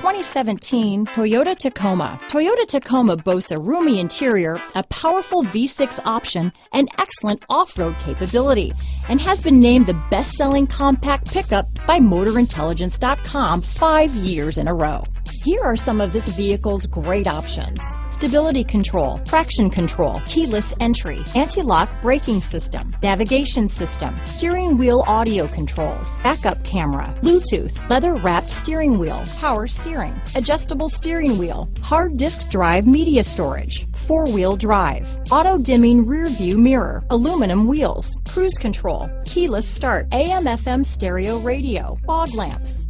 2017 Toyota Tacoma. Toyota Tacoma boasts a roomy interior, a powerful V6 option, and excellent off-road capability, and has been named the best-selling compact pickup by MotorIntelligence.com five years in a row. Here are some of this vehicle's great options stability control, traction control, keyless entry, anti-lock braking system, navigation system, steering wheel audio controls, backup camera, Bluetooth, leather wrapped steering wheel, power steering, adjustable steering wheel, hard disk drive media storage, four wheel drive, auto dimming rear view mirror, aluminum wheels, cruise control, keyless start, AM FM stereo radio, fog lamps,